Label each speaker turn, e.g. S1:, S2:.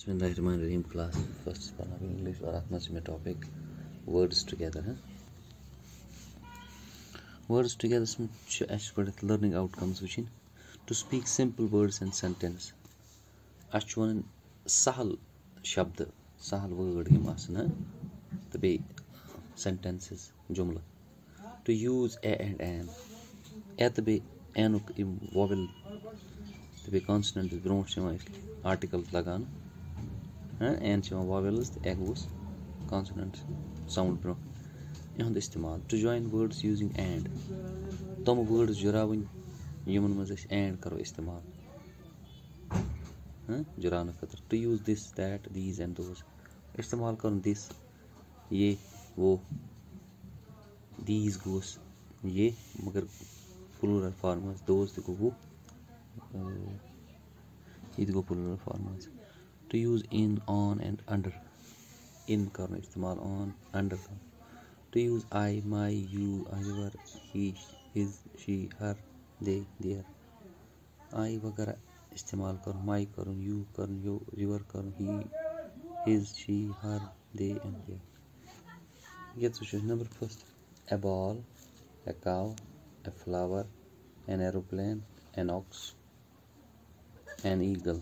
S1: रहीम class first पढ़ा English और आत्मा से टॉपिक वर्ड्स टुगेदर है। वर्ड्स टुगेदर अच्छे learning outcomes one to speak simple words and sentence अन सहल शब्द सहल वर्ड तो बे sentences जुमल। To use a and an a तो बे एनुक वॉवल तो बे कॉन्सटेंट ब्रोट आर्टिकल लगाना। एन वावेल्स तो एगोस कॉन्सोनेंट साउंड ब्रो इहद इस्तेमाल to join words using and तम वर्ड्स जुरावन यमन एंड करो इस्तेमाल जुरान खतर to use this that these and those इस्तेमाल कर दिस ये वो दीज गोस ये मगर प्लूरल फॉर्म दोज तो वो ये गो plural form to use in on and under in करना इस्तेमाल on under to use I my you your he his she her they their I वगैरह इस्तेमाल करूँ my करूँ you करूँ you your करूँ he his she her they and their Jetzt ist number first a ball a cow a flower an aeroplane an ox an eagle